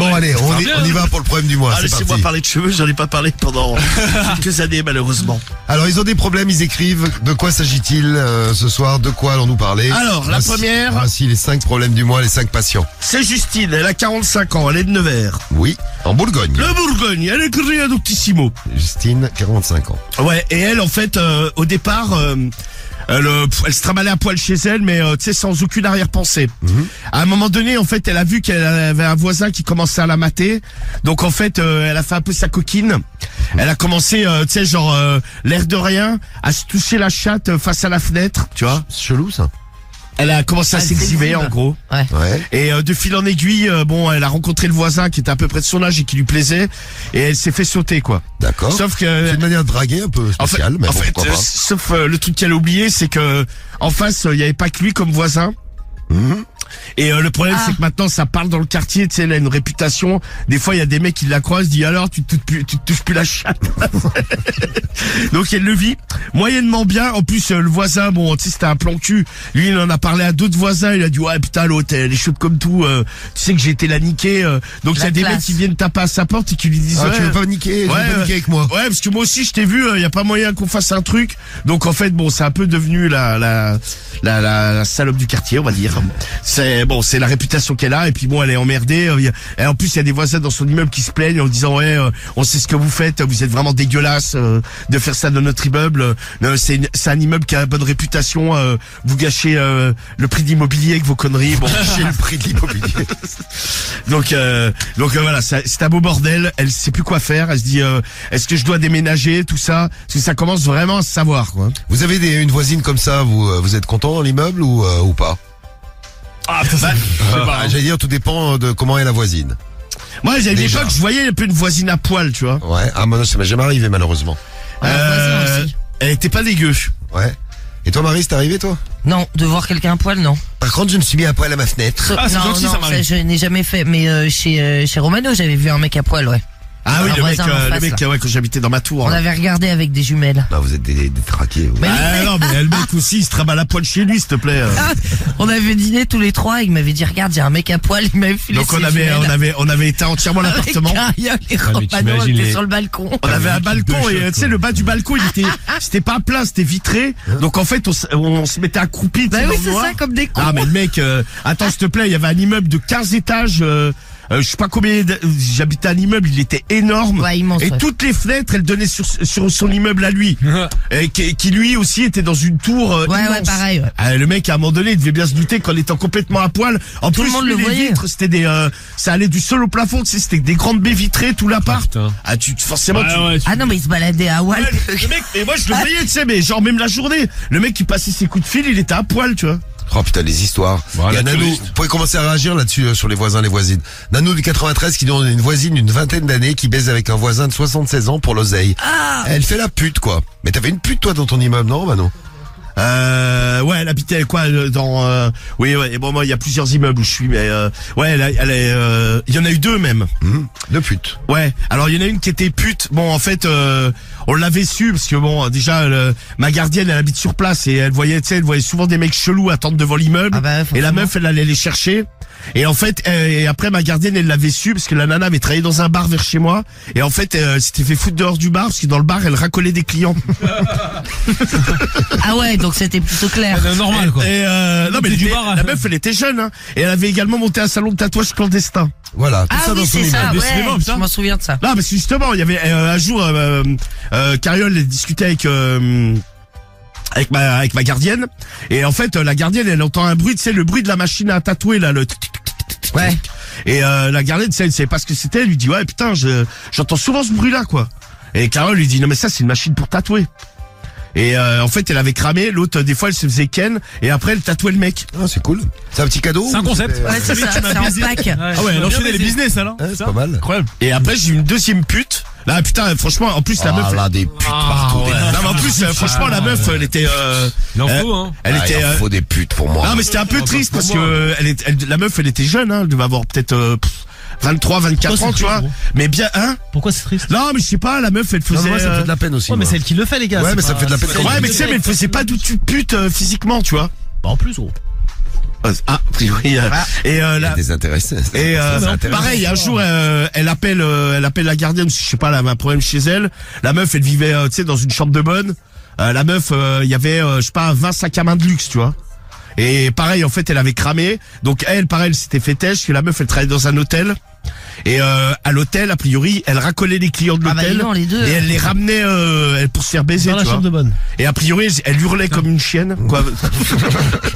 Bon, allez, on, y- bien, on y va pour le problème du mois. Ah, Laissez-moi parler de cheveux, j'en ai pas parlé pendant quelques années malheureusement. Alors, ils ont des problèmes, ils écrivent. De quoi s'agit-il euh, ce soir? De quoi allons-nous parler? Alors, la Voici- première- Voici les cinq problèmes du mois, les cinq patients. C'est Justine, elle a 45 ans, elle est de Nevers. Oui, en Bourgogne. Le Bourgogne, elle est créée. Justine, 45 ans. Ouais, et elle, en fait, euh, au départ, euh, elle, euh, elle se travaillait à poil chez elle, mais euh, tu sais, sans aucune arrière-pensée. À un moment donné, en fait, elle a vu qu'elle avait un voisin qui commençait à la mater. Donc, en fait, euh, elle a fait un peu sa coquine. Elle a commencé, euh, tu sais, genre, euh, l'air de rien, à se toucher la chatte face à la fenêtre, tu vois. C'est chelou, ça. Elle a commencé à s'exhiber, s'exhibe. en gros. Ouais. Ouais. Et euh, de fil en aiguille, euh, bon, elle a rencontré le voisin qui était à peu près de son âge et qui lui plaisait, et elle s'est fait sauter, quoi. D'accord. Sauf que C'est une manière de draguer un peu en fait, spéciale, mais en bon, fait, pourquoi euh, pas. sauf euh, le truc qu'elle a oublié, c'est que en face, il y avait pas que lui comme voisin. Mhm. Et euh, le problème, Ah. c'est que maintenant, ça parle dans le quartier. Tu sais, elle a une réputation. Des fois, il y a des mecs qui la croisent, disent alors, tu te, touches plus, tu te touches plus la chatte? Donc, elle le vit moyennement bien. En plus, euh, le voisin, bon, tu sais, c'était un plan cul. Lui, il en a parlé à d'autres voisins. Il a dit ouais, putain, l'autre, elle est chaude comme tout. euh, tu sais que j'ai été la niquer. euh. Donc, il y a des mecs qui viennent taper à sa porte et qui lui disent Ah, ouais, tu veux pas niquer, tu veux pas niquer avec moi Ouais, parce que moi aussi je t'ai vu, il y a pas moyen qu'on fasse un truc. Donc en fait, bon, c'est un peu devenu la la, la la la salope du quartier, on va dire. C'est bon, c'est la réputation qu'elle a et puis bon, elle est emmerdée. euh, Et en plus, il y a des voisins dans son immeuble qui se plaignent en disant ouais, euh, on sait ce que vous faites, vous êtes vraiment dégueulasse euh, de faire ça dans notre immeuble. C'est un immeuble qui a une bonne réputation. vous gâchez le prix d'immobilier avec vos conneries. Bon, J'ai le prix de l'immobilier. donc, euh, donc voilà, c'est un beau bordel. Elle sait plus quoi faire. Elle se dit, est-ce que je dois déménager, tout ça? Parce que ça commence vraiment à savoir. Vous avez des, une voisine comme ça, vous, vous êtes content dans l'immeuble ou pas? Ah, bah, Ah, J'allais dire, tout dépend de comment est la voisine. moi, j'avais une Déjà. époque, je voyais un peu une voisine à poil, tu vois. Ouais. Ah, moi, non, ça m'est jamais arrivé, malheureusement. Voisin aussi. elle était pas dégueu. Ouais. Et toi, Marie, c'est arrivé, toi? Non, de voir quelqu'un à poil, non. Par contre, je me suis mis à poil à ma fenêtre. Ah, c'est non, gentil, non, ça je n'ai jamais fait. Mais euh, chez euh, chez Romano, j'avais vu un mec à poil, ouais. Ah oui, le mec, euh, le mec, ouais, quand j'habitais dans ma tour. On là. avait regardé avec des jumelles. Ah, vous êtes des, des traqués. vous. Mais- Ah non, mais le mec aussi, il se travaille à poil chez lui, s'il te plaît. On avait dîné tous les trois. Il m'avait dit regarde, j'ai un mec à poil. Il m'avait filé Donc ses on avait, jumelles. on avait, on avait été entièrement l'appartement. Ariel et mais Romano t'imagines étaient les- sur le balcon. On avait un balcon et tu sais le bas du balcon il était c'était pas plein c'était vitré donc en fait on, on se mettait accroupi tu Bah oui, c'est ça, comme des cons. Ah mais le mec, euh, attends s'il te plaît, il y avait un immeuble de 15 étages, euh, euh, je sais pas combien, j'habitais un immeuble, il était énorme. Ouais, immense, et ouais. toutes les fenêtres, elles donnaient sur, sur son immeuble à lui. et qui, qui, lui aussi était dans une tour euh, Ouais, immense. pareil, ouais. Ah, le mec à un moment donné, il devait bien se douter qu'en étant complètement à poil. En Tout plus, le monde lui, le les voyait. vitres, c'était des, euh, ça allait du sol au plafond, tu sais, c'était des grandes baies vitrées, tout l'appart. putain. Ah, tu, forcément, tu, Ouais, ouais, tu- Ah non, mais il se baladait à Wall. Ouais, le, le mec, mais moi je le voyais, tu sais, mais genre même la journée, le mec qui passait ses coups de fil, il était à poil, tu vois. Oh putain, les histoires. Voilà, Il y a Nanou, vous pouvez commencer à réagir là-dessus euh, sur les voisins, les voisines. Nanou du 93 qui a une voisine d'une vingtaine d'années qui baise avec un voisin de 76 ans pour l'oseille. Ah Elle fait la pute quoi. Mais t'avais une pute toi dans ton immeuble, non Mano Euh, ouais, elle habitait quoi dans euh, oui ouais, et bon moi il y a plusieurs immeubles où je suis mais euh, ouais elle, elle est euh, il y en a eu deux même. Hum, De pute. Ouais, alors il y en a une qui était pute. Bon en fait euh, on l'avait su parce que bon déjà le- ma gardienne elle habite sur place et elle voyait tu sais elle voyait souvent des mecs chelous attendre devant l'immeuble Ah bah, et la meuf elle allait les chercher. Et en fait, euh, et après ma gardienne, elle l'avait su parce que la nana avait travaillé dans un bar vers chez moi. Et en fait, euh, elle s'était fait foutre dehors du bar parce que dans le bar, elle racolait des clients. Ah ouais, donc c'était plutôt clair. C'est normal, quoi. Et euh, non mais C'est du était- bar, la meuf, elle était jeune. Hein, et elle avait également monté un salon de tatouage clandestin. Voilà, tout Ah ça oui, dans son c'est ça. Décidément, putain. je m'en souviens de ça. Là, parce que justement, il y avait euh, un jour, euh, euh, Cariole elle discutait avec euh, avec ma avec ma gardienne, et en fait, euh, la gardienne, elle entend un bruit, tu sais, le bruit de la machine à tatouer là, le. tic, tic, tic, tic, tic, tic. Ouais. Et euh, la gardienne, tu sais, elle savait pas ce que c'était, elle lui dit ouais putain, je j'entends souvent ce bruit là quoi. Et Carole lui dit non mais ça c'est une machine pour tatouer. Et euh, en fait, elle avait cramé. L'autre, des fois, elle se faisait ken. Et après, elle tatouait le mec. Ah, c'est cool. C'est un petit cadeau C'est un concept. Ouais, c'est ça, c'est en pack. Ah ouais, elle enchaînait les business, alors. Ouais, c'est pas mal. Incroyable. Et après, j'ai eu une deuxième pute. Là, putain, franchement, en plus, la Ah meuf. là, des putes Ah, partout. ouais. des- Non, mais en plus, euh, franchement, la meuf, elle était. Euh, Il en faut, hein. Elle Ah, était. il en euh, faut des putes pour moi. Non, mais c'était un peu Ah, bah, triste parce que euh, elle elle- la meuf, elle était jeune. Hein, elle devait avoir peut-être euh, 23, 24 Pourquoi ans, tu vois. Mais bien, hein Pourquoi c'est triste Non, mais je sais pas. La meuf, elle faisait. Non, mais moi, ça me euh, fait de la peine aussi. Ouais, mais moi. c'est elle qui le fait, les gars. Ouais, mais ça fait de la peine Ouais, mais tu sais, mais elle faisait pas du tout pute euh, physiquement, tu vois. Bah, en plus, gros. Ah, a priori. euh, Et euh, intéressés. Et euh, pareil, un jour, euh, elle appelle, euh, elle appelle la gardienne, je sais pas, elle avait un problème chez elle. La meuf, elle vivait, euh, tu sais, dans une chambre de bonne. Euh, la meuf, euh, il y avait, euh, je sais pas, 20 sacs à main de luxe, tu vois. Et pareil, en fait, elle avait cramé. Donc elle, pareil, elle s'était fait têche, que la meuf, elle travaillait dans un hôtel. Et euh, à l'hôtel, a priori, elle racolait les clients de Ah bah, l'hôtel. les deux. et elle les ramenait euh, pour se faire baiser, Dans la tu vois. chambre de bonne. Et a priori, elle hurlait comme une chienne. Quoi.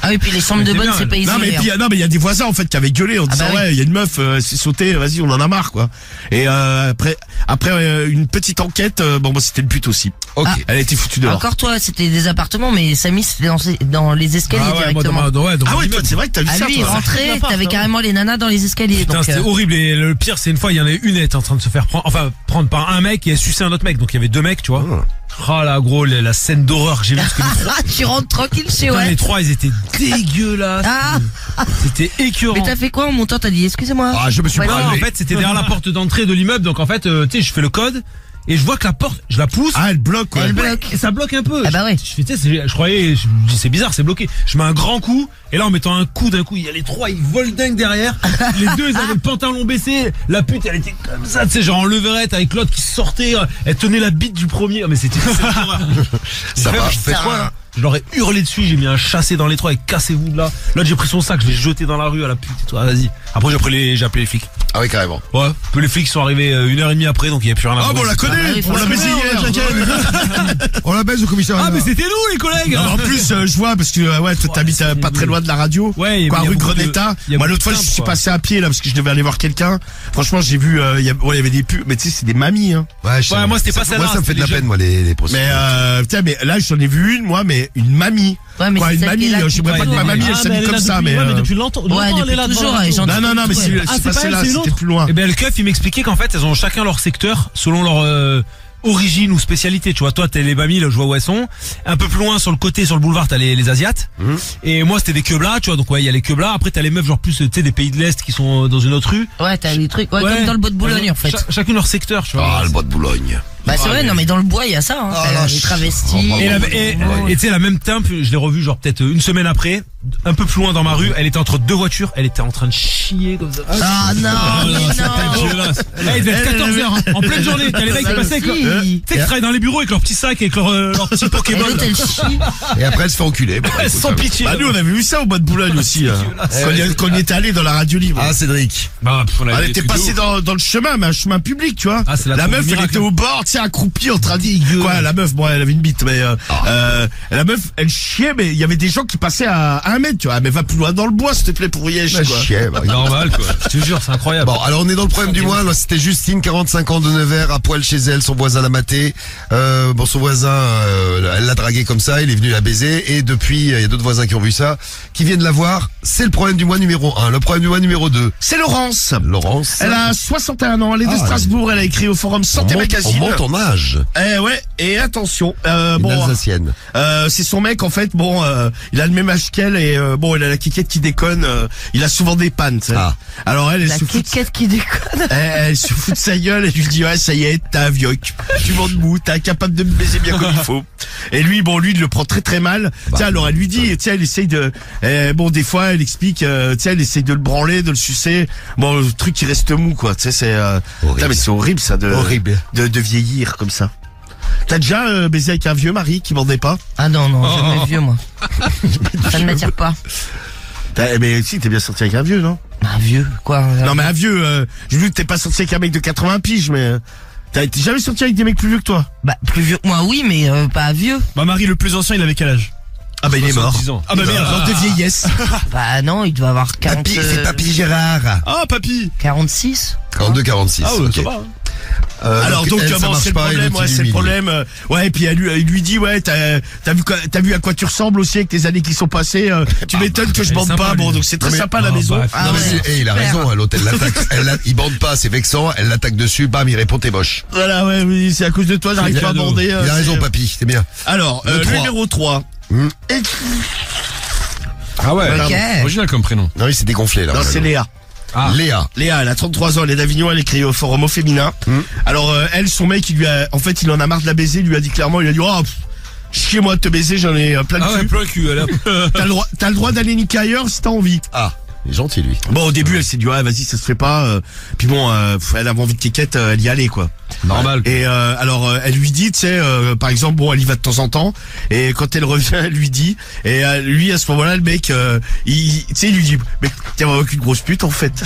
Ah oui, puis les chambres de bonne, c'est pas Non mais isolé. non mais il y a des voisins en fait qui avaient gueulé en Ah disant bah oui. ouais il y a une meuf euh, s'est sautée vas-y on en a marre quoi et euh, après après euh, une petite enquête euh, bon bah, c'était une pute aussi Ok. Ah. elle a été foutue dehors Encore toi, c'était des appartements, mais Samy, c'était dans, les escaliers Ah ouais, directement. ma- dans- ouais, dans ah immeuble. c'est vrai que t'as vu À ça lui, il rentrait, t'avais hein. carrément les nanas dans les escaliers. C'était euh, horrible. Et le pire, c'est une fois, il y en a une, elle était en train de se faire prendre, enfin, prendre par un mec et elle suçait un autre mec. Donc il y avait deux mecs, tu vois. Oh là, gros, la, la scène d'horreur que j'ai vue. Parce que les trois, Ah, tu rentres tranquille chez putain, ouais. les trois, ils étaient dégueulasses. Ah, C'était écœurant. mais t'as fait quoi en montant T'as dit, excusez-moi. Ah, je me suis Ouais, pas Non, en fait, c'était derrière la porte d'entrée de l'immeuble. Donc en fait, euh, tu sais, je fais le code et je vois que la porte, je la pousse. ah elle bloque quoi Elle bloque. Et ça bloque un peu. Ah bah Je- ouais. Je fais, tu sais, je croyais, je me dis, c'est bizarre, c'est bloqué. Je mets un grand coup, et là, en mettant un coup d'un coup, il y a les trois, ils volent dingue derrière. les deux, ils avaient le pantalon baissé. La pute, elle était comme ça, tu sais, genre en levrette avec l'autre qui sortait. Elle tenait la bite du premier. Oh, Mais c'était. Ça va, putain, quoi, là Je leur ai hurlé dessus, j'ai mis un chassé dans les trois et cassez-vous de là. L'autre, j'ai pris son sac, je l'ai jeté dans la rue à la pute et tout. Ah, vas-y. Après, j'ai appelé les, j'ai appelé les flics. Ah oui, carrément. Ouais. Puis les flics sont arrivés euh, une heure et demie après, donc il n'y a plus rien à ah bon on voir. la connaît Ah on l'a baisé hier On la baisse au commissariat. Ah, mais c'était nous, les collègues! Non, en plus, euh, je vois parce que euh, ouais, t'habites euh, pas très loin de la radio. Ouais, il y a- quoi, rue beaucoup de- Grenetta. il y a Moi, l'autre fois, je suis passé à pied là parce que je devais aller voir quelqu'un. Franchement, j'ai vu, il y, a- ouais, il y avait des pubs, mais tu sais, c'est des mamies. Hein. Ouais, je sais. Ouais, moi, c'était Ça- pas celle-là, Moi, ça me fait de la peine, moi, les, les Mais euh, putain, mais là, j'en ai vu une, moi, mais une mamie. Ouais, mais Quoi, c'est une mamie, euh, je sais pas que toujours. ma mamie, elle Ah, s'habille est comme ça, mais. ouais, mais euh, depuis longtemps. elle est là et Non, non, non, mais c'est Ah, passé pas là, c'était plus loin. Eh ben, le keuf, il m'expliquait qu'en fait, elles ont chacun leur secteur, selon leur euh, origine ou spécialité. Tu vois, toi, t'es les mamies, là, je vois où elles sont. Un peu plus loin, sur le côté, sur le boulevard, t'as les, les Asiates. Mmh. Et moi, c'était des queblas, tu vois. Donc, ouais, il y a les queblas. Après, t'as les meufs, genre plus, tu sais, des pays de l'Est qui sont dans une autre rue. Ouais, t'as des trucs, ouais, Ouais. comme dans le bois de Boulogne, en fait. Cha- chacune leur secteur, tu vois. Ah, le bois de Boulogne. Bah, c'est vrai, non, mais dans le bois, il y a ça, hein. Ah, T'as la les ch- travestis. Oh, Et, la- bah, et, bah, bah, et tu sais, la même timpe, je l'ai revue genre peut-être une semaine après, un peu plus loin dans ma rue, elle était entre deux voitures, elle était en train de chier comme ça. Ah non, mais non. dégueulasse. Là, il devait être 14h, en pleine journée, t'as les mecs qui passaient avec leur-. Tu sais, qui travaillent dans les bureaux avec leurs petits sacs, avec leurs euh, leurs petits Et Pokémon. l'autre, elle chie. Et après, elle se fait enculer. Bon, écoute, ça Sans va. pitié. Bah, nous, on avait vu ça au bois de Boulogne aussi. euh, Quand on y- quand on y était allé dans la radio libre. Ah, Cédric. Bah, pff, on avait Elle des était trucs de passée ouf. dans, dans le chemin, mais un chemin public, tu vois. Ah, c'est la la tour du meuf, elle miracle. était au bord, tu sais, accroupie en train de dire, quoi, la meuf, bon, elle avait une bite, mais, euh, Ah. euh, la meuf, elle chiait, mais il y avait des gens qui passaient à, à un mètre, tu vois. Mais va plus loin dans le bois, s'il te plaît, pour y aller, Bah, chier, bah, Normal, quoi. Je te jure, c'est incroyable. Bon, alors on est dans le problème du mois. C'était Justine, 45 ans de Nevers, à poil chez elle. Son voisin l'a maté. Euh, bon, son voisin, euh, elle l'a dragué comme ça. Il est venu la baiser. Et depuis, il y a d'autres voisins qui ont vu ça, qui viennent la voir. C'est le problème du mois numéro 1. Le problème du mois numéro 2. C'est Laurence. Laurence. Elle a 61 ans, elle est de Ah, Strasbourg, elle a écrit au forum on Santé Magazine. Âge. Eh ouais, et attention, euh, Une bon, Alsacienne. euh, c'est son mec en fait. Bon, euh, il a le même âge qu'elle et euh, bon, il a la quiquette qui déconne. euh, il a souvent des pannes. tu sais. Ah. Alors elle, elle La se fout. qui déconne. Elle, elle se fout de sa gueule et lui dis ouais ça y est t'as un vieux tu m'en mou t'es incapable de me baiser bien comme il faut et lui bon lui il le prend très très mal tiens alors elle lui dit tiens elle essaye de eh, bon des fois elle explique euh, tiens elle essaye de le branler de le sucer bon le truc qui reste mou quoi tu sais c'est euh, Horrible. putain, mais c'est horrible ça de Horrible. de, de vieillir comme ça T'as déjà euh, baisé avec un vieux mari qui vendait pas? Ah non, non, jamais vieux, moi. Ça ne m'attire pas. T'as- Mais si t'es bien sorti avec un vieux non? Un vieux, quoi. Non mais un vieux euh, j'ai vu que t'es pas sorti avec un mec de 80 piges mais euh, t'as t'es jamais sorti avec des mecs plus vieux que toi? Bah, plus vieux que moi, oui, mais euh, pas vieux. Ma mari le plus ancien, il avait quel âge? Ah bah il est mort 70 ans. Ah bah merde. Genre de vieillesse. Bah non, il doit avoir 40, Papy, euh, c'est Papy Gérard. Ah, papy 46. 42, 46. Ah ouais, ok. ça va. hein. Euh, Alors donc, bon, marche c'est le et problème, ouais, c'est le problème. euh, Ouais, et puis elle, lui- il lui dit, ouais, t'as vu quoi- t'as vu à quoi tu ressembles aussi avec tes années qui sont passées. euh, tu m'étonnes que je bande sympa, pas. lui. Bon, donc c'est très mais- sympa la Ah, maison. bah, Ah Non, mais c'est- eh, il a raison, hein, elle l'attaque. Il bande pas, c'est vexant, elle l'attaque dessus, bam, il répond, t'es moche. Voilà, ouais, oui, c'est à cause de toi, j'arrive C'est pas à bander. Il euh, a raison, c'est- papy, c'est bien. Alors, Le euh, numéro 3. Hmm. Ah ouais, Ok. original comme prénom. Non, il s'est dégonflé, là. Non, c'est Léa. Ah. Léa. Léa, elle a 33 ans, elle est d'Avignon, elle écrit au forum au féminin. Hmm. Alors, euh, elle, son mec, il lui a, en fait, il en a marre de la baiser, il lui a dit clairement, il a dit, oh, pff, chiez-moi de te baiser, j'en ai euh, plein de Ah ouais, cul. plein le cul. T'as le droit, t'as le droit d'aller niquer ailleurs si t'as envie. Ah, il est gentil lui. Bon, au début, elle s'est dit, ouais, vas-y, ça se fait pas. euh, puis bon, euh, elle avait envie de kékette, euh, elle y allait, quoi. Normal. Et euh, alors, euh, elle lui dit, tu sais, euh, par exemple, bon, elle y va de temps en temps. Et quand elle revient, elle lui dit. Et euh, lui, à ce moment-là, le mec, euh, il, tu sais, il lui dit, mais t'es qu'une grosse pute, en fait.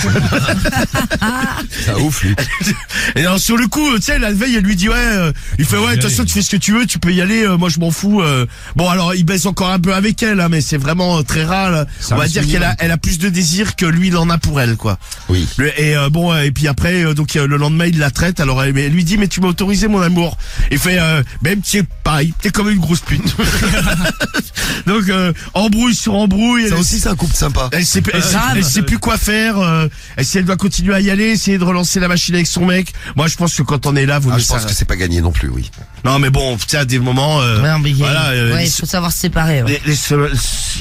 Ça ouf lui. Et alors, sur le coup, tu sais, la veille, elle lui dit, ouais, euh, il fait, ouais, de toute façon, tu fais ce que tu veux, tu peux y aller, euh, moi, je m'en fous. euh. Bon, alors, il baisse encore un peu avec elle, hein, mais c'est vraiment euh, très rare. là. Ça On va dire qu'elle a, minimum. elle a plus de désir que lui, il en a pour elle, quoi. Oui. Le- et euh, bon euh, et puis après euh, donc le lendemain il la traite alors elle, elle lui dit mais tu m'as autorisé mon amour il fait euh, même tu es pareil t'es comme une grosse pute donc euh, embrouille sur embrouille Ça elle, aussi c'est un couple sympa. elle sait, elle, sait, Grave. elle sait plus quoi faire euh, elle doit continuer à y aller essayer de relancer la machine avec son mec moi je pense que quand on est là vous Ah, je pense ça- que c'est pas gagné non plus, oui. non mais bon tu sais à des moments euh, Ouais, mais il y a- voilà euh, ouais, il faut savoir se séparer. Ouais. les- les se-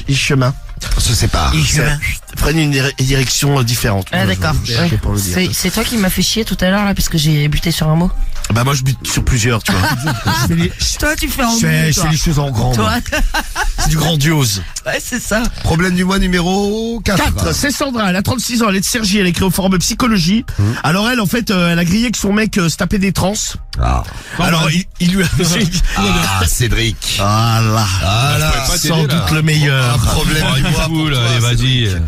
les chemins On se sépare. prennent une dire- direction différente Ah d'accord. C'est toi qui m'as fait chier tout à l'heure là parce que j'ai buté sur un mot. Bah moi je bute sur plusieurs tu vois les- Toi tu fais un je fais- je fais les choses en grand. Toi. C'est du grandiose. ouais c'est ça. Problème du mois numéro 4. 4, c'est Sandra, elle a 36 ans, elle est de Sergi, elle écrit au forum psychologie. Alors elle, en fait, euh, elle a grillé que son mec euh, se tapait des trans. Ah. Alors il, il lui a... Ah, Cédric. Ah là, Ah là, sans là. doute le meilleur. Un problème du mois toi, allez, vas-y.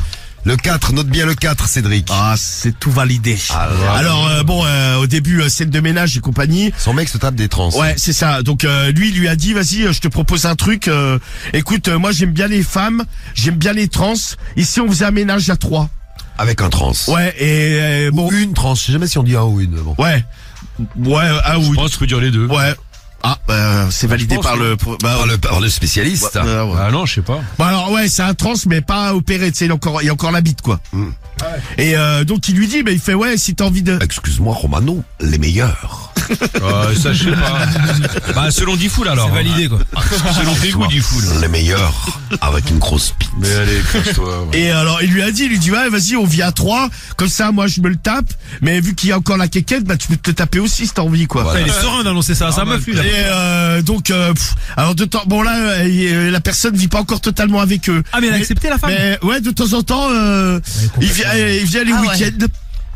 Le 4, note bien le 4, Cédric. Ah, c'est tout validé. Ah. Alors euh, bon, euh, au début, euh, scène de ménage et compagnie. Son mec se tape des trans. Ouais, c'est ça. Donc euh, lui, il lui a dit, vas-y, euh, je te propose un truc. euh, écoute, euh, moi j'aime bien les femmes, j'aime bien les trans. Ici, on faisait un ménage à trois. Avec un trans. Ouais, et euh, bon, Ou une trans. Je sais jamais si on dit un ou une. Bon. ouais, ouais, ah Je oui, pense que tu peux dire les deux. ouais. Ah, bah, c'est validé pense par que- le. Bah, Par le, par le spécialiste. ouais, ouais. Ah non, je sais pas. Bon alors ouais, c'est un trans mais pas opéré, tu sais, il a encore il y a encore la bite quoi. Mm. Et euh, donc il lui dit mais il fait ouais, si t'as envie de Excuse-moi, Romano, les meilleurs. Euh, ça, je sais pas. Bah, selon Diffoul alors. C'est validé, quoi. Selon tes goûts, Diffoul. Les meilleurs. Avec une grosse pite. Mais allez, ouais. et alors il lui a dit, il lui dit ouais, vas-y, on vit à trois, comme ça moi je me le tape, mais vu qu'il y a encore la quéquette, bah tu peux te le taper aussi si t'as envie quoi. Voilà. Il est serein d'annoncer ça à sa meuf, lui, là. Et euh, donc euh, pff, alors de temps bon là euh, il- la personne vit pas encore totalement avec eux. Ah, mais elle a accepté la femme Mais ouais, de temps en temps euh, il vient il vient les Ah ouais.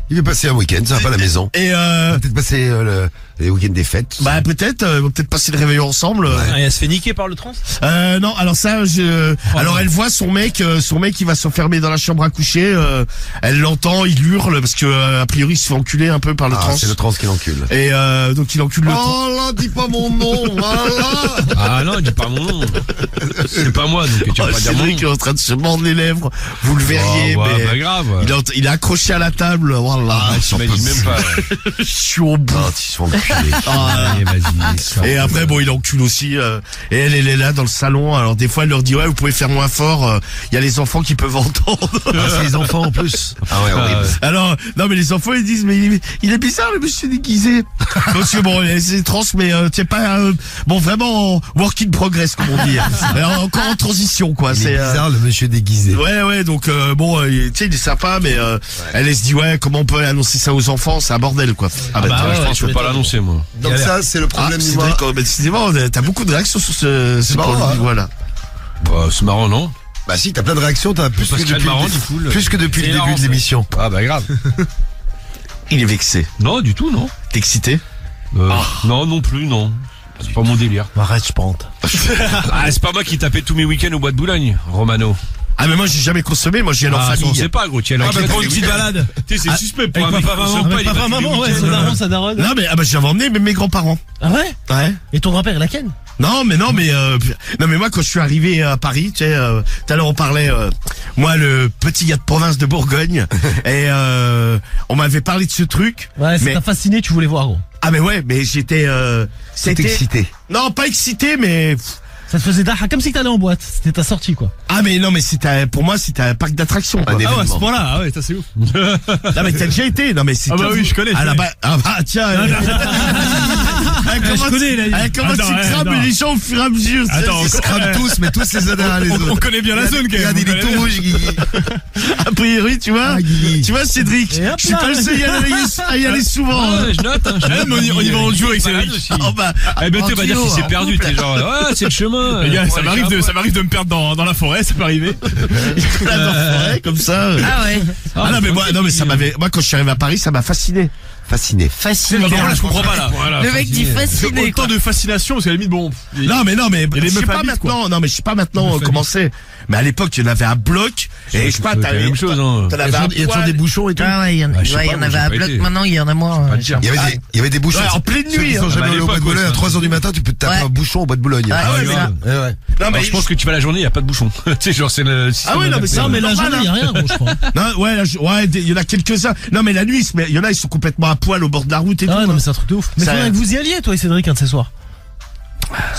Il veut passer un week-end, ça va pas à la maison. et euh, Peut-être passer euh, le, les week-ends des fêtes. bah peut-être euh, vont peut-être passer le réveillon ensemble. Ah, et elle se fait niquer par le trans? Euh, non, alors ça, je... alors non. elle voit son mec, euh, son mec, il va s'enfermer dans la chambre à coucher. euh, elle l'entend, il hurle parce que euh, a priori il se fait enculer un peu par le ah, trans. c'est le trans qui l'encule. Et euh, donc il encule le trans. Oh là, dis pas mon nom, voilà. Ah non, dis pas mon nom. C'est pas moi, donc tu vas Oh, pas dire mon Cédric est en train de se mordre les lèvres. Vous le verriez, Oh, ouais, mais bah grave. il, est, en- il est accroché à la table. Voilà, Ah, même pas. je suis au bout. Ah, Ah, Allez, vas-y. Et après, bon, il encule aussi. euh, et elle, elle est là dans le salon. Alors des fois, elle leur dit ouais, vous pouvez faire moins fort. euh, Il y a les enfants qui peuvent entendre. Ah, c'est les enfants en plus. Ah ouais, horrible. ouais. Alors, non, mais les enfants, ils disent, mais il est, il est bizarre, le monsieur déguisé. Parce que bon, c'est trans, mais euh, c'est pas, euh, bon, vraiment, work in progress, comme on dit. Alors, encore en transition, quoi. Il est C'est, euh, bizarre, le monsieur déguisé. Ouais, ouais, donc, euh, bon, euh, tu sais, il est sympa, mais euh, elle, elle se dit, ouais, comment on peut annoncer ça aux enfants? C'est un bordel, quoi. Ah bah, vois, ouais, je pense que je peux pas l'annoncer, moi. Donc ça, c'est le Ah, problème du décidément, t'as beaucoup de réactions sur ce, marrant, hein. voilà. Bah, c'est marrant, non? Bah si, t'as plein de réactions, t'as plus, que depuis, m'a le- plus que depuis le début de l'émission. Ah bah grave. Il est vexé. Non, du tout, non. T'es excité? Euh, Non, non plus, non. C'est pas mon délire. Arrête, je pente. Ah, c'est pas moi qui tapais tous mes week-ends au bois de Boulogne, Romano. Ah, mais moi, j'ai jamais consommé, moi, j'ai en Ah, famille. on sait pas, gros. Tu es là. Ah, bah, pour une petite balade. Tu sais, c'est suspect pour un Avec papa, maman. pas, il papa, maman, ouais, sa daronne, sa daronne. Non, mais, ah, bah, j'avais emmené mes grands-parents. Ah ouais Ouais. Et ton grand-père, la ken Non, mais non, mais euh, non, mais moi quand je suis arrivé à Paris, tu sais, euh, tout à l'heure on parlait, euh, moi le petit gars de province de Bourgogne, et euh, on m'avait parlé de ce truc. Ouais, ça Mais- t'a fasciné, tu voulais voir, gros. Ah mais ouais, mais j'étais, euh, c'était, excité. non pas excité, mais Ça te faisait daha comme si t'allais en boîte. C'était ta sortie, quoi. ah mais non, mais c'était pour moi c'était un parc d'attractions. quoi. Ah ouais, à ce point-là, ah ouais, ça c'est ouf. Non mais t'as déjà été, non mais c'est Ah bah oui, je connais, À je la connais. ba- ah bah tiens. euh, Elle je commence- connais, là. À ouais, cramer attends. les gens au fur et à mesure. Attends, Ils se tous, mais tous les uns derrière les On, autres. on connaît bien la zone, quand même. Regarde, il est tout rouge, Guigui. A priori, tu vois. Ah. Tu vois, Cédric. Je suis pas le seul à y aller, souvent. je note. Eh, on y, va en duo avec Cédric. aussi. Oh bah, Eh ben, en tu vas dire s'est en perdu, t'es genre, ouais, c'est le chemin. Les gars, ça m'arrive de, j'ai ça m'arrive de me perdre dans, dans la forêt, ça peut arriver. Là, dans la forêt, comme ça. Ah ouais, Ah non mais moi non mais ça m'avait moi quand je suis arrivé à Paris ça m'a fasciné. Fasciné. fasciné. Là, je comprends pas là. Voilà, Le mec dit fasciné. Autant de fascination, parce qu'à la limite, bon. il- Non mais non mais je sais pas maintenant non mais je sais pas maintenant euh, comment c'est mais à l'époque il y en avait un bloc et je sais pas C'est la t'avais même chose, hein. t'en Il y a toujours- y des bouchons et tout. Ah ouais, il y en, Ah, y avait un bloc, maintenant il y en a moins. Euh, dire. Il y avait des, y bouchons. En pleine nuit, hein. au bois de Boulogne, à 3h du matin, tu peux te taper un bouchon au bois de Boulogne. Ouais, Ah ouais, c'est ça. Non mais je pense que tu vas la journée, il n'y a pas de bouchon. tu sais, genre, c'est le Ah ouais, non, mais c'est- Non, mais la journée, il y a rien, je crois. non ouais ouais il y en a quelques-uns. Non mais la nuit il y en a ils sont complètement à poil au bord de la route et Ah tout. non, hein. mais c'est un truc de ouf. Mais faudrait que vous y alliez, toi et Cédric, un de ces soirs.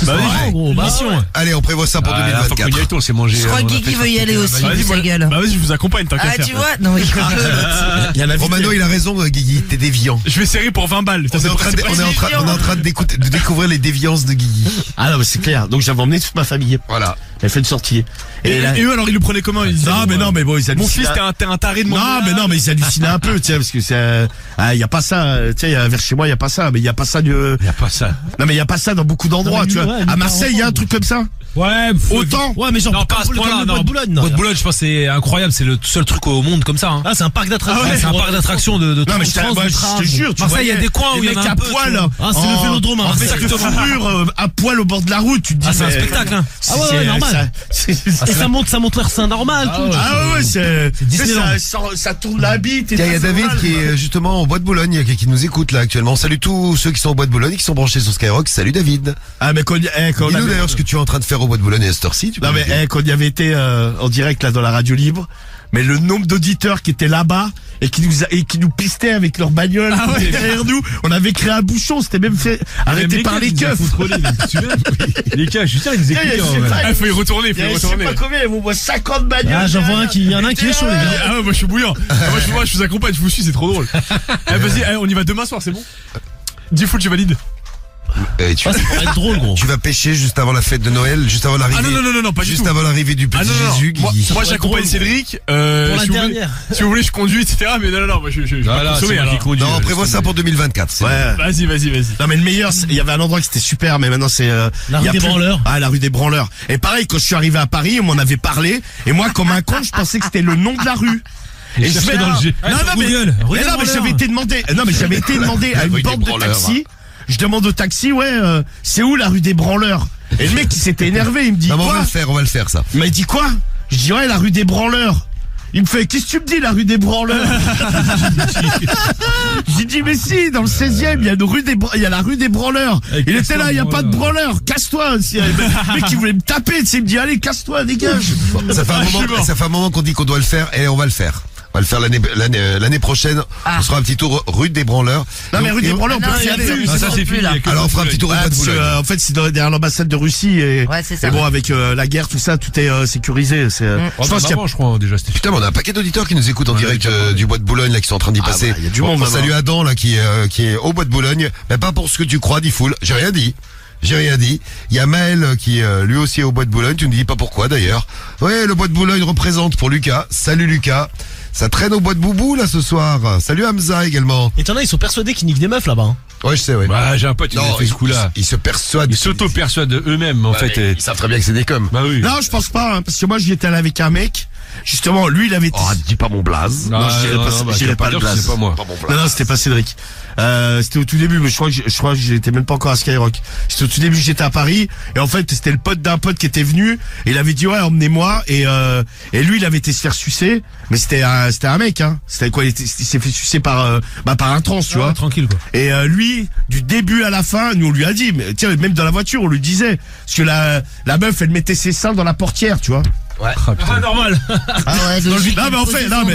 Bah gros. Bah, mission. ouais. Allez, on prévoit ça pour Ah, la fois qu'on 2024. y est, on s'est mangé. Je crois que Guigui veut y aller aussi, Vas-y, gueule. Bah vas-y, je vous accompagne, qu'à Ah, tu vois Non, il Il y en a Bon, Mano, il a raison, euh, Guigui, t'es déviant. Je vais serrer pour 20 balles. On est en train de, on est en train, déviant. on est en train de, d'écouter- de découvrir les déviances de Guigui. Ah non mais c'est clair. Donc j'avais emmené toute ma famille. Voilà. Elle fait une sortie. Et, Et, là- et eux, alors, ils le prenaient comment? Ils disaient, non mais bon, non mais bon ils Mon fils, t'es un, t'es un taré de mon Non, mais non, mais ils hallucinaient un peu, sais, parce que c'est, ah, il y a pas ça, sais, vers chez moi, il y a pas ça, mais il y a pas ça de, Il n'y a pas ça. non, mais il y a pas ça dans beaucoup d'endroits, Tu vois. à Marseille, il y a un truc comme ça. Ouais, Autant. Ouais, mais genre, Non, pas à ce point-là, bois de Boulogne. Bois de Boulogne, je pense que c'est incroyable, c'est le seul truc au monde comme ça. Hein. Ah, c'est un parc d'attractions. Ah ouais, c'est un parc d'attractions de, de Non, mais je, je te jure, tu Marseille, il y a des coins où il y en a à poil. Ah, c'est le en- vélodrome En de fourrure, à poil au bord de la route, tu te dis. Ah, c'est un spectacle, hein. Ah ouais, c'est- normal. Et ça monte, ça monte l'air, c'est normal, tout. Ah ouais, ouais, c'est, ça, tourne la bite il y a David qui est euh, justement au bois de Boulogne, qui, qui nous écoute là actuellement. Salut tous ceux qui sont au bois de Boulogne, qui sont branchés sur Skyrock. Salut David. Ah, mais quand, eh, d'ailleurs ce que tu es en train de faire au bois de Boulogne à cette heure-ci. Non mais eh, quand on y avait été euh, en direct là dans la radio libre, mais le nombre d'auditeurs qui étaient là-bas et qui nous a- et qui nous pistaient avec leur bagnole Ah ouais. derrière nous, on avait créé un bouchon, c'était même fait arrêté par les keufs. Les cas, je suis sûr, ils nous vrai. pas, Ah, faut y retourner, il faut y y a, je sais retourner. pas combien, ils vous voient 50 bagnoles. Ah, j'en vois un qui- il y en a un qui est chaud, les gars. Ah ouais, moi je suis bouillant. Ah, moi, je, vous accompagne, je vous suis, c'est trop drôle. Eh, vas-y, eh, on y va demain soir, c'est bon? Dis full, tu valides Eh, tu, Ah, ça pourrait être drôle, gros. tu vas pêcher juste avant la fête de Noël, juste avant l'arrivée. Ah non, non, non, non, non, pas du Juste tout. avant l'arrivée du petit Ah non, non, non. Jésus. Moi, Guigui. moi j'accompagne Cédric. Euh, Pour la si, vous voulez, dernière. si vous voulez, je conduis, etc. Mais non, non, non, moi je, je, je vais pas consommer, alors. Non, on prévoit ça pour 2024. c'est Ouais. Vas-y, vas-y, vas-y. Non mais le meilleur, c'est- il y avait un endroit qui était super, mais maintenant c'est euh, La il y rue a des plus- branleurs. Ah la rue des branleurs. Et pareil, quand je suis arrivé à Paris, on m'en avait parlé, et moi comme un con, je pensais que c'était le nom de la rue. Et je cherchez vais dans le G. Non, non, mais, Google, rue mais des non, mais branleurs. j'avais été demandé, non, mais j'avais été demandé à Rue une des bande de branleurs, taxi. Je demande au taxi, ouais, euh, c'est où la rue des branleurs? Et le mec, il s'était énervé, il me dit, Non, mais on va quoi? le faire, on va le faire ça. Il m'a dit quoi? Je dis, ouais, la rue des branleurs. Il me fait, qu'est-ce que tu me dis, la rue des branleurs? J'ai dit, mais si, dans le 16e, il y a une rue des, bra- il y a la rue des branleurs. Il était là, il y a pas de branleurs. Casse-toi. Si- Le mec, il voulait me taper, tu sais, il me dit, allez, casse-toi, dégage. Ça fait un moment, ça fait un moment qu'on dit qu'on doit le faire et on va le faire. On va le faire l'année l'année euh, l'année prochaine. Ah. On sera un petit tour rue des branleurs. Non, mais rue des branleurs, on peut il y y a aller. plus. Ah, ça c'est plus, là. Alors on fera un petit tour au Ah, Boulogne. euh, en fait, c'est dans- derrière l'ambassade de Russie et, Ouais, c'est ça. et bon, avec euh, la guerre, tout ça, tout est sécurisé. C'est, Oh, je bah, pense qu'il y a avant, je crois, déjà, Putain, on a un paquet d'auditeurs qui nous écoutent en direct du bois de Boulogne là qui sont en train d'y Ah, passer. bah, il y a du monde, salue Adam là qui est qui est au bois de Boulogne, mais pas pour ce que tu crois, dit Foul. J'ai rien dit. J'ai rien dit. Il y a Maël qui euh, lui aussi est au bois de Boulogne. Tu ne dis pas pourquoi d'ailleurs. Ouais, le bois de Boulogne représente pour Lucas. Salut Lucas. Ça traîne au bois de Boubou là ce soir. Salut Hamza également. Et t'en as, ils sont persuadés qu'ils niquent des meufs là-bas. hein. Ouais, je sais, ouais. Bah, j'ai un pote, il a fait ils, ce coup-là. ils- ils se persuadent. Ils s'auto-persuadent eux-mêmes, en fait. mais et- Ils savent très bien que c'est des coms. Bah oui. Non, je pense pas, hein, parce que moi, j'y étais allé avec un mec. Justement, lui, il avait. Oh, dis pas mon blaze. non, je dirais pas- bah, je dirais pas le blaze. C'est pas moi. Pas mon Non, blaze. non, c'était pas Cédric. Euh, c'était au tout début, mais je crois que je, je crois que j'étais même pas encore à Skyrock. C'était au tout début, j'étais à Paris, et en fait, c'était le pote d'un pote qui était venu, et il avait dit ouais, emmenez-moi, et euh, et lui, il avait été se faire sucer, mais c'était un, c'était un mec, hein. C'était quoi Il, était- il s'est fait sucer par, euh, bah, par un trans, tu Ah, vois. Tranquille, quoi. Et euh, lui, du début à la fin, nous on lui a dit, mais tiens, même dans la voiture, on lui disait, parce que la la meuf, elle mettait ses seins dans la portière, tu vois. Ah, normal. Ah ouais, Dans le logique, vide. Non mais en fait, non mais.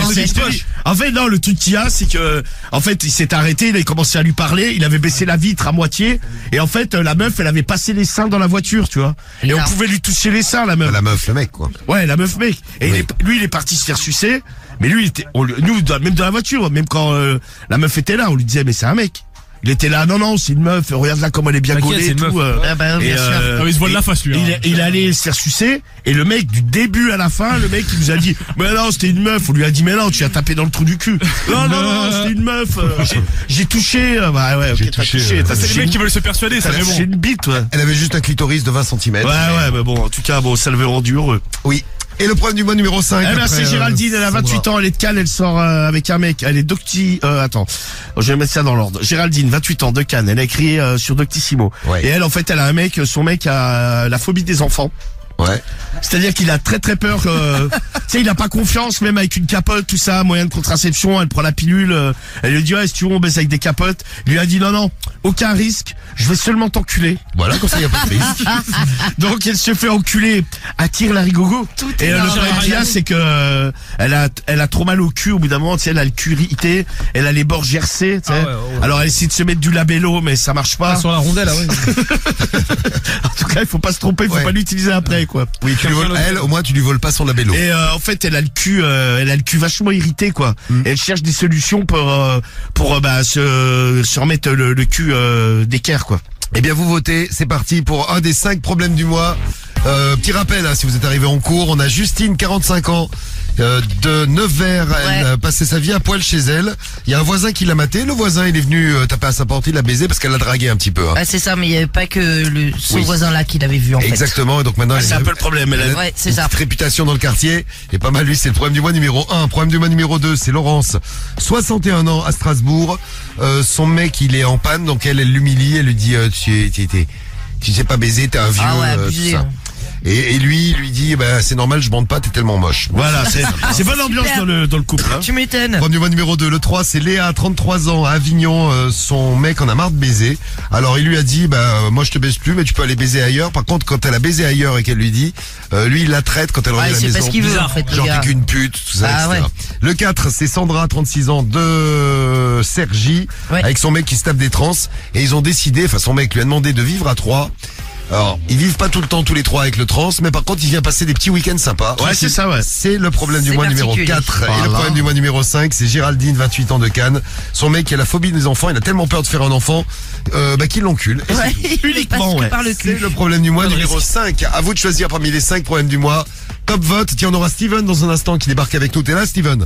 En fait, non, le truc qu'il y a, c'est que, en fait, il s'est arrêté, il a commencé à lui parler, il avait baissé la vitre à moitié, et en fait, euh, la meuf, elle avait passé les seins dans la voiture, tu vois. Et on pouvait lui toucher les seins, la meuf. La meuf, le mec, quoi. Ouais, la meuf mec. Et il est- lui, il est parti se faire sucer, mais lui, il était, on nous, dans- même dans la voiture, même quand euh, la meuf était là, on lui disait, mais c'est un mec. Il était là, non, non, c'est une meuf, regarde là comment elle est bien gaulée c'est et tout. euh. Ah bah, bien Et, sûr. euh, Ah, mais il se voile la face, lui, Il, hein. il est allé se faire sucer et le mec du début à la fin, le mec il nous a dit mais non c'était une meuf. On lui a dit mais non tu as tapé dans le trou du cul. Non non non c'était une meuf. euh, j'ai- J'ai touché. Bah ouais ok t'as touché, euh, C'est les mecs une- qui veulent se persuader, ça fait touché bon. une bite ouais. Elle avait juste un clitoris de 20 cm. Ouais ouais mais bon en tout cas bon ça l'avait rendu heureux. Oui. Et le problème du mois numéro 5. Eh ben, c'est euh, Géraldine, elle a 28 Sandra. ans, elle est de Cannes, elle sort euh, avec un mec, elle est Docti, euh, attends, je vais mettre ça dans l'ordre. Géraldine, 28 ans, de Cannes, elle a écrit euh, sur Doctissimo. Ouais. Et elle, en fait, elle a un mec, son mec a la phobie des enfants. Ouais. C'est-à-dire qu'il a très très peur que, tu sais, il a pas confiance, même avec une capote, tout ça, moyen de contraception, elle prend la pilule, euh, elle lui dit, ouais, si tu veux, on baisse avec des capotes. Il lui a dit, non, non, aucun risque, je vais seulement t'enculer. Voilà, comme ça, il n'y a pas de risque. Donc elle se fait enculer à tire la rigogo. est Et euh, le normal. problème qu'il y a, c'est que euh, elle a elle a trop mal au cul au bout d'un moment, tu sais, elle a le cul irrité, elle a les bords gercés, tu sais. Ah ouais, ouais, ouais. Alors elle essaie de se mettre du labello, mais ça marche pas. Ah, sur la rondelle, ah ouais. En tout cas, il faut pas se tromper, il faut Ouais. pas l'utiliser après, quoi. Oui, tu lui voles, elle, au moins, tu lui voles pas son labello. Et euh, en fait, elle a le cul, euh, elle a le cul vachement irrité, quoi. Mm. Elle cherche des solutions pour euh, pour euh, bah, se se remettre le, le cul euh, d'équerre, quoi. Eh bien, vous votez. C'est parti pour un des cinq problèmes du mois. Euh, petit rappel, hein, si vous êtes arrivé en cours, on a Justine, 45 ans, euh, de Nevers. Elle Ouais. passé sa vie à poil chez elle. Il y a un voisin qui l'a maté. Le voisin, il est venu euh, taper à sa porte, il l'a baisé parce qu'elle l'a dragué un petit peu. hein. Ah, c'est ça, mais il n'y avait pas que le, ce Oui. voisin-là qui l'avait vu en fait. Exactement. Et donc maintenant, elle C'est un peu le problème. Elle a- Ouais, une ça. petite réputation dans le quartier. Et pas mal, lui, c'est le problème du mois numéro 1. Problème du mois numéro 2, c'est Laurence, 61 ans, à Strasbourg. Euh, son mec, il est en panne, donc elle, elle l'humilie, elle lui dit, euh, tu, tu, tu, tu sais pas baiser, t'es un vieux, Ah ouais, euh, tout abusé. ça. hein. Et, et lui, il lui dit, bah, c'est normal, je bande pas, t'es tellement moche. Voilà, c'est c'est bonne ambiance Super. dans le dans le couple. Hein. Tu m'étonnes. Mois numéro 2, le 3, c'est Léa, 33 ans, à Avignon, euh, son mec en a marre de baiser. Alors il lui a dit, bah, euh, moi je te baise plus, mais tu peux aller baiser ailleurs. Par contre, quand elle a baisé ailleurs et qu'elle lui dit, euh, lui il la traite quand elle revient Ouais, à la c'est maison. pas ce qu'il veut en fait, le Genre gars. t'es qu'une pute, tout ça, Ah etc. Le 4, c'est Sandra, 36 ans, de Sergi, Ouais. avec son mec qui se tape des trans. Et ils ont décidé, enfin son mec lui a demandé de vivre à trois. Alors, ils vivent pas tout le temps tous les trois avec le trans, mais par contre, il vient passer des petits week-ends sympas. Ouais, c'est ça, ouais. C'est le problème du mois numéro particulier. 4. Et le problème du mois numéro 5, c'est Géraldine, 28 ans de Cannes. Son mec qui a la phobie des enfants, il a tellement peur de faire un enfant, euh, bah, qu'il l'encule. Et Ouais, il Uniquement, ouais. par le C'est le problème du mois numéro 5. À vous de choisir parmi les 5 problèmes du mois. Top vote. Tiens, on aura Steven dans un instant qui débarque avec nous. T'es là, Steven?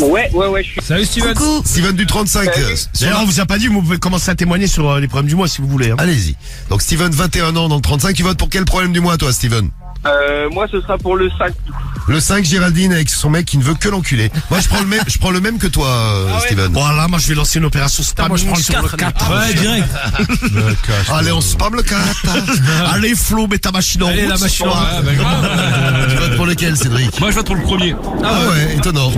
Ouais, ouais, ouais, je suis. Salut Steven. Coucou. Steven du 35. Salut. euh, sur D'ailleurs, on vous a pas dit, vous pouvez commencer à témoigner sur euh, les problèmes du mois si vous voulez. Hein. Allez-y. Donc, Steven, 21 ans dans le 35. Tu votes pour quel problème du mois, toi, Steven? Euh, moi, ce sera pour le sac. Le 5, Géraldine avec son mec qui ne veut que l'enculer. Moi, je prends le même, je prends le même que toi, euh, Ah ouais Steven. Voilà, moi je vais lancer une opération spam. moi, je prends le sur 4, 4. Ouais, direct. Allez, on spam le 4. Allez Flo, mets ta machine en Allez, route. la machine en route. Ah, bah, tu votes pour lequel, Cédric? Moi, je vote pour le premier. Ah ouais, étonnant.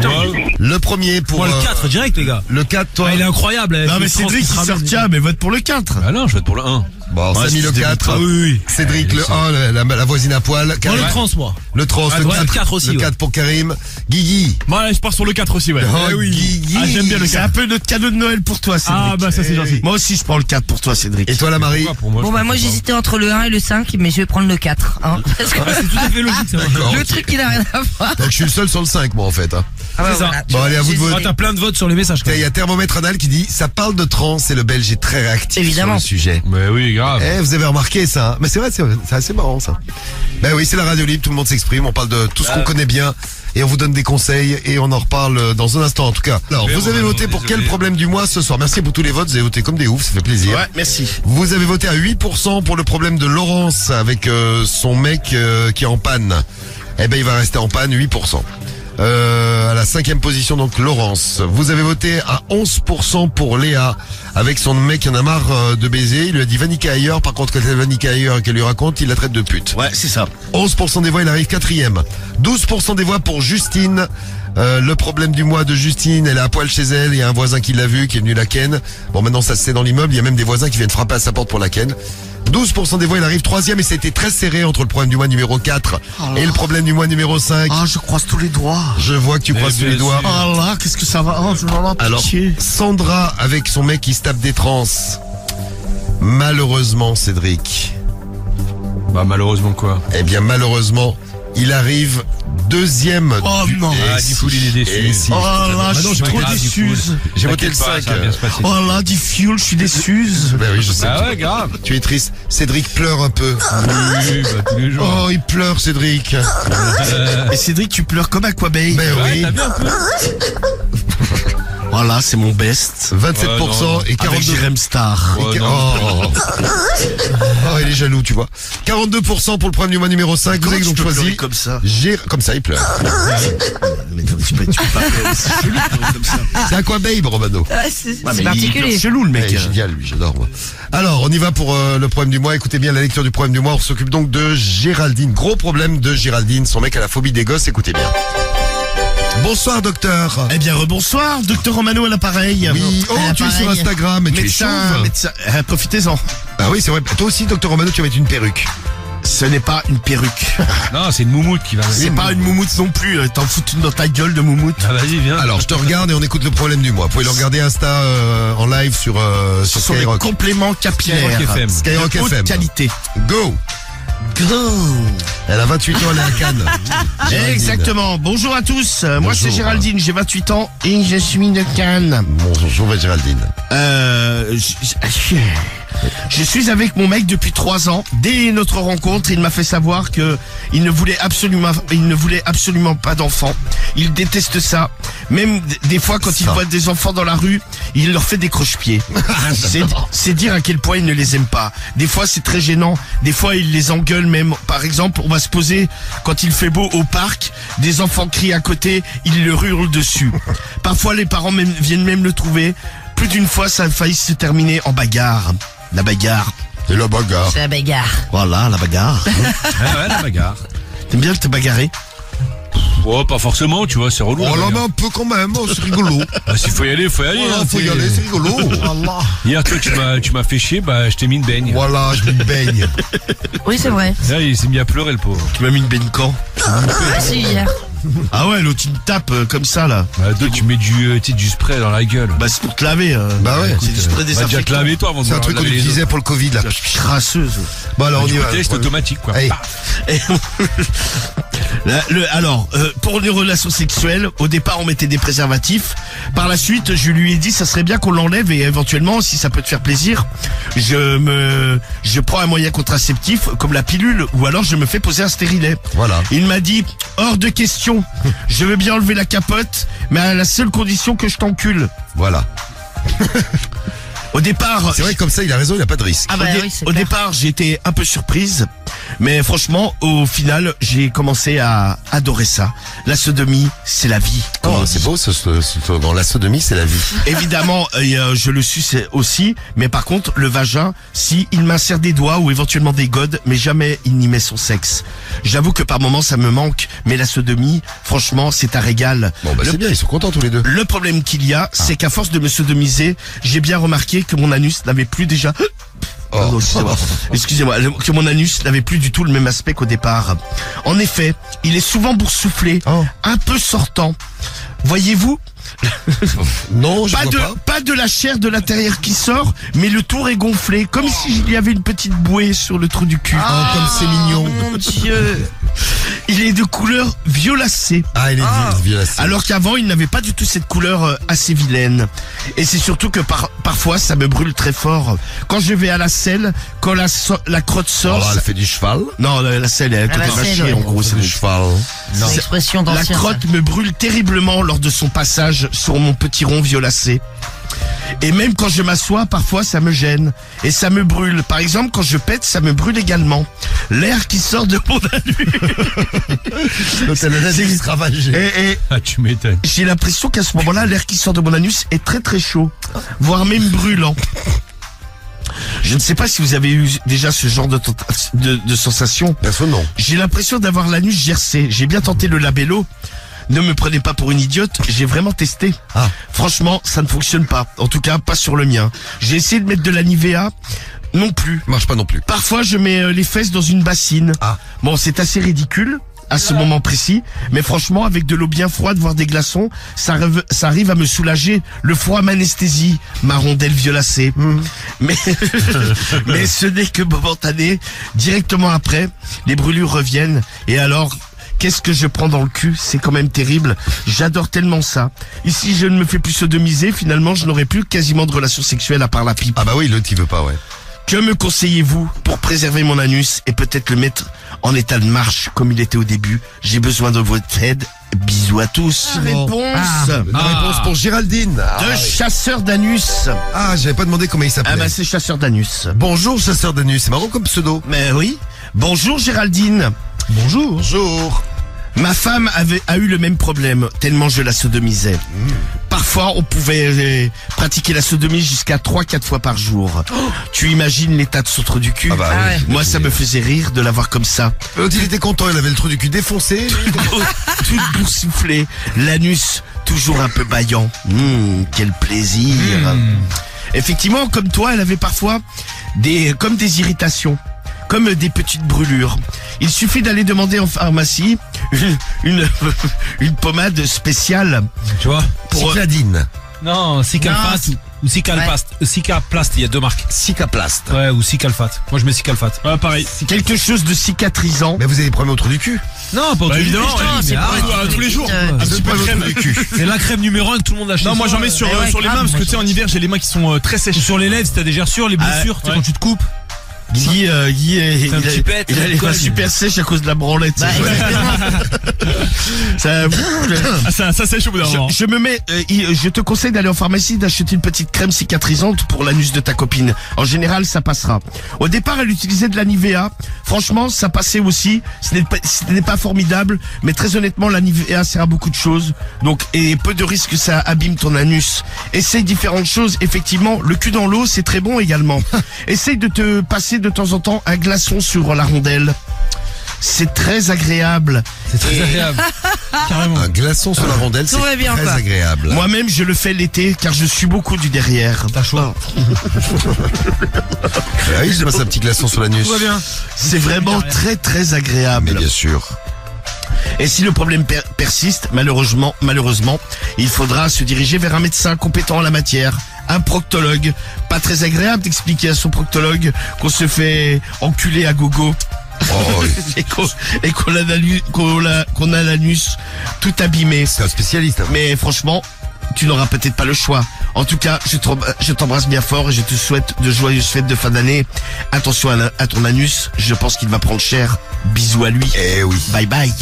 Le premier pour... Moi, le euh, 4, direct, les gars. Le 4, toi Ah, il est incroyable. avec Non le mais Cédric qui il se sort ramène. tiens, mais vote pour le 4. Ah non, je vote pour le 1. Bon, Ouais, Samy le des 4. Ah oui, oui. Cédric le 1, la, la- la voisine à poil. Moi, le trans, moi. le trans, Ah, le ouais, 4, le 4 aussi, le ouais. 4 pour Karim. Guigui. Moi, je pars sur le 4 aussi, ouais. Oh, Eh oui. Guigui. Ah, j'aime bien le C'est un 4. peu notre cadeau de Noël pour toi Cédric. Ah, bah, ça, c'est gentil. Moi aussi je prends le 4 pour toi Cédric. Et toi, la Marie moi, Bon bah moi j'hésitais entre le 1 et le 5 mais je vais prendre le 4 hein, parce que C'est tout à fait logique, ça. Le truc il a rien à voir. Donc je suis le seul sur le 5, moi, en fait. hein. Ah ouais, C'est ça. Bon, allez, à vous de voter. Ah, t'as plein de votes sur les messages, Il y a Thermomètre Anal qui dit, ça parle de trans et le belge est très réactif sur le sujet. Mais oui, grave. Eh, vous avez remarqué ça hein Mais c'est vrai, c'est assez marrant ça. Ben oui, c'est la radio libre, tout le monde s'exprime, on parle de tout ce qu'on connaît bien et on vous donne des conseils et on en reparle dans un instant en tout cas. Alors, vous avez voté pour quel problème du mois ce soir? Merci pour tous les votes, vous avez voté comme des oufs, ça fait plaisir. Ouais, merci. Vous avez voté à 8% pour le problème de Laurence avec euh, son mec euh, qui est en panne. Eh ben, il va rester en panne 8%. Euh, à la cinquième position, donc Laurence. Vous avez voté à 11% pour Léa avec son mec qui en a marre euh, de baiser. Il lui a dit va niquer ailleurs. Par contre, quand elle va niquer ailleurs et qu'elle lui raconte, il la traite de pute. Ouais, c'est ça. 11% des voix, il arrive quatrième. 12% des voix pour Justine. Euh, le problème du mois de Justine, elle est à poil chez elle, il y a un voisin qui l'a vu, qui est venu la ken. Bon, maintenant ça se sait dans l'immeuble, il y a même des voisins qui viennent frapper à sa porte pour la ken. 12% des voix, il arrive troisième et ça a été très serré entre le problème du mois numéro 4 et le problème du mois numéro 5. Ah, je croise tous les doigts. Je vois que tu croises tous les doigts. Oh là, qu'est-ce que ça va? Oh, je Alors, pitié. Sandra avec son mec qui se tape des trans. Malheureusement, Cédric. Bah, malheureusement, quoi? Eh bien, malheureusement, il arrive Deuxième. Oh du- non. Ah, Diffoul, il est déçu. si. Oh là, je suis trop déçu. Diffoul. J'ai voté le T'inquiète pas, 5. Ça va bien se passer. Oh là, Diffuel, je suis déçu. Ben oui, je sais. Ah ouais, grave. Tu es triste. Cédric pleure un peu. Oui, bah, tous les jours. Oh, il pleure, Cédric. Et Cédric, tu pleures comme Aquababe. Ben Ouais, oui. Voilà, c'est mon best. 27% Ouais, non, et Avec 42%. Jérém Star. Ouais, Et- non. oh. Oh, il est jaloux, tu vois. 42% pour le problème du mois numéro 5. Vous avez donc choisi. comme ça Gé- Comme ça, il pleure. Mais tu peux, tu peux pas c'est chelou de pleurer comme ça. C'est à quoi, Babe, Romano Ouais, c'est c'est particulier. pleure chelou le mec. génial, lui, j'adore, moi. Alors, on y va pour euh, le problème du mois. Écoutez bien la lecture du problème du mois. On s'occupe donc de Géraldine. Gros problème de Géraldine. Son mec a la phobie des gosses. Écoutez bien. Bonsoir, docteur. Eh bien, rebonsoir, docteur Romano à l'appareil. Oui. Oh, Ah, tu es sur. Instagram et tu es Médecin, chauve. médecin, eh, profitez-en. Ah oui, c'est vrai. Toi aussi, docteur Romano, tu vas mettre une perruque. Ce n'est pas une perruque. Non, c'est une moumoute qui va. C'est pas une moumoute non plus. euh, T'en fous une dans ta gueule de moumoute. Ah, vas-y, viens. Alors, je te regarde et on écoute le problème du mois. Vous pouvez le regarder Insta euh, en live sur, euh, sur Ce sont des Skyrock. compléments capillaires. Skyrock FM. Skyrock de haute FM. qualité. Go Elle a 28 ans, elle est à Cannes. Exactement. Bonjour à tous. Euh, Moi, c'est. Géraldine. J'ai 28 ans et je suis de Cannes. Bonjour, Géraldine. Euh, je, suis avec mon mec depuis trois ans. Dès notre rencontre, il m'a fait savoir que il ne voulait absolument, il ne voulait absolument pas d'enfants. Il déteste ça. Même des fois, quand il voit des enfants dans la rue, il leur fait des croche-pieds. c'est, dire à quel point il ne les aime pas. Des fois, c'est très gênant. Des fois, il les engueule même. Par exemple, on va se poser quand il fait beau au parc. Des enfants crient à côté, il le hurle dessus. Parfois, les parents même- viennent même le trouver. Plus d'une fois, ça a failli se terminer en bagarre. La bagarre. C'est la bagarre. C'est la bagarre. Voilà, la bagarre. Ah ouais, la bagarre. T'aimes bien te bagarrer? Oh, pas forcément, tu vois, c'est relou. Oh là, mais un peu quand même, oh, c'est rigolo. Ah, s'il faut y aller, faut y aller. Voilà, hein, faut y aller, c'est rigolo. Hier, toi, tu m'as, tu m'as fait chier, bah, je t'ai mis une baigne. Voilà, je me baigne. Oui, c'est vrai. Là, il s'est mis à pleurer, le pauvre. Tu m'as mis une baigne quand? Ah, c'est hier. Ah ouais, l'autre il me tape euh, comme ça là. Bah, deux, tu mets du, euh, tu sais, du spray dans la gueule. Bah c'est pour te laver. euh. Bah ouais, c'est du spray Bah, déjà te laver, toi, avant de C'est un vouloir truc qu'on laver les utilisait pour le Covid, là. Crasseuse. Bon, alors, on Du y va. test automatique, quoi. Allez. Paf. Et- La- le- alors, euh, pour les relations sexuelles, au départ on mettait des préservatifs. Par la suite, je lui ai dit ça serait bien qu'on l'enlève et éventuellement, si ça peut te faire plaisir, je me, je prends un moyen contraceptif comme la pilule ou alors je me fais poser un stérilet. Voilà. Il m'a dit hors de question. Je veux bien enlever la capote, mais à la seule condition que je t'encule. Voilà. Au départ, C'est vrai que comme ça, il a raison, il n'y a pas de risque. Ah au, bah dé- oui, au départ, j'étais un peu surprise, mais franchement, au final, j'ai commencé à adorer ça. La sodomie, c'est la vie. Oh, on c'est beau ce, ce, ce slogan. La sodomie, c'est la vie. Évidemment, euh, euh, je le suce aussi, mais par contre, le vagin, si il m'insère des doigts ou éventuellement des godes, mais jamais il n'y met son sexe. J'avoue que par moments, ça me manque, mais la sodomie, franchement, c'est un régal. Bon, bah c'est bien, ils sont contents tous les deux. le problème qu'il y a, c'est qu'à force de me sodomiser, j'ai bien remarqué que mon anus n'avait plus déjà... Oh. excusez-moi. Excusez-moi, que mon anus n'avait plus du tout le même aspect qu'au départ. En effet, il est souvent boursouflé, Oh. un peu sortant. Voyez-vous, Non, je pas vois de, pas. pas de la chair de l'intérieur qui sort, mais le tour est gonflé, comme s'il y avait une petite bouée sur le trou du cul. Oh, comme c'est mignon. Mon Dieu. De couleur violacée. Ah, il est violacé. Alors qu'avant, il n'avait pas du tout cette couleur euh, assez vilaine. Et c'est surtout que par, parfois, ça me brûle très fort. Quand je vais à la selle, quand la, so- la crotte sort... Alors, ça- elle fait du cheval. Non, la, la selle, elle est Ah, vachier, ouais. en gros. C'est du cheval. C'est une expression La crotte me brûle terriblement lors de son passage sur mon petit rond violacé. Et même quand je m'assois, parfois ça me gêne. Et ça me brûle. Par exemple, quand je pète, ça me brûle également. L'air qui sort de mon anus. L'hôtel Anadix ravagé. Et, et Ah, tu m'étonnes. j'ai l'impression qu'à ce moment-là, l'air qui sort de mon anus est très très chaud. Voire même brûlant. Je ne sais pas si vous avez eu déjà ce genre de, de, de sensation. Perso, non. J'ai l'impression d'avoir l'anus gercé. J'ai bien tenté le labello. Ne me prenez pas pour une idiote, j'ai vraiment testé. Ah. Franchement, ça ne fonctionne pas. En tout cas, pas sur le mien. J'ai essayé de mettre de la Nivea, non plus. Marche pas non plus. Parfois, je mets euh, les fesses dans une bassine. Ah. Bon, c'est assez ridicule à ce moment précis, mais franchement, avec de l'eau bien froide, voire des glaçons, ça, arrive- ça arrive à me soulager. Le froid m'anesthésie, ma rondelle violacée. Mais, mais ce n'est que momentané. Directement après, les brûlures reviennent. Et alors, Qu'est-ce que je prends dans le cul? C'est quand même terrible. J'adore tellement ça. Ici, je ne me fais plus sodomiser. Finalement, je n'aurai plus quasiment de relations sexuelles à part la pipe. Ah bah oui, l'autre il veut pas, ouais. Que me conseillez-vous pour préserver mon anus et peut-être le mettre en état de marche comme il était au début? J'ai besoin de votre aide. Bisous à tous. Réponse La réponse pour Géraldine. Ah, de chasseur d'anus. Ah, j'avais pas demandé comment il s'appelait. Ah bah c'est chasseur d'anus. Bonjour chasseur d'anus, c'est marrant comme pseudo. Mais oui. Bonjour Géraldine. Bonjour. Bonjour. Ma femme avait a eu le même problème tellement je la sodomisais. Parfois, on pouvait euh, pratiquer la sodomie jusqu'à 3-4 fois par jour. Tu imagines l'état de son trou du cul Ah bah Ah oui. Moi, ça me faisait rire de la voir comme ça. L'autre il était content, il avait le trou du cul défoncé. Tout boursouflé, l'anus toujours un peu baillant. Hum, quel plaisir. Effectivement, comme toi, elle avait parfois des comme des irritations, comme des petites brûlures. Il suffit d'aller demander en pharmacie une, une, une pommade spéciale Tu vois pour Cycladine. Non, Cicalfast ou Cicalpast. Euh, Cicaplast, il y a deux marques. Cicaplast. Ouais, ou Cicalfat. Moi je mets Cicalfat. Ouais, pareil. quelque chose de cicatrisant. Mais vous avez des problèmes au trou du cul Non, pas au Bah, tout évidemment, début, ouais. mais c'est ah, Ah, tous les jours. euh, Un petit peu de crème. du cul. C'est la crème numéro un que tout le monde achète. Non, moi j'en mets sur, Mais euh, ouais, sur les mains parce que tu sais, en hiver, j'ai les mains qui sont euh, très Ou sèches. sur les lèvres, si t'as des gerçures, les blessures, tu sais, ouais. quand tu te coupes. Guy, euh, Guy, euh, il, a- il a les super sèches à cause de la branlette. Bah, Ça- Ah, ça, ça sèche au bout d'un moment. Je, me mets, euh, je te conseille d'aller en pharmacie d'acheter une petite crème cicatrisante pour l'anus de ta copine. En général, ça passera. Au départ, elle utilisait de la Nivea. Franchement, ça passait aussi. Ce n'est pas, ce n'est pas formidable, mais très honnêtement, la Nivea sert à beaucoup de choses. Donc, et peu de risques que ça abîme ton anus. Essaye différentes choses. Effectivement, le cul dans l'eau, c'est très bon également. Essaye de te passer de temps en temps un glaçon sur la rondelle. C'est très agréable. C'est très agréable. Carrément. Un glaçon sur la rondelle, c'est très agréable. Moi-même, je le fais l'été car je suis beaucoup du derrière. T'as chaud. Ah oui, je passe un petit glaçon sur l'anus. Tout va bien. C'est vraiment très très Mais agréable. bien sûr. Et si le problème per- persiste, malheureusement, malheureusement, il faudra se diriger vers un médecin compétent en la matière, un proctologue. Pas très agréable d'expliquer à son proctologue qu'on se fait enculer à gogo. Oh, oui. et qu'on a l'anus tout abîmé. c'est un spécialiste. hein. Mais franchement, tu n'auras peut-être pas le choix. En tout cas, je t'em- je t'embrasse bien fort et je te souhaite de joyeuses fêtes de fin d'année. Attention à, la- à ton anus, je pense qu'il va prendre cher. Bisous à lui. Eh oui. Bye bye.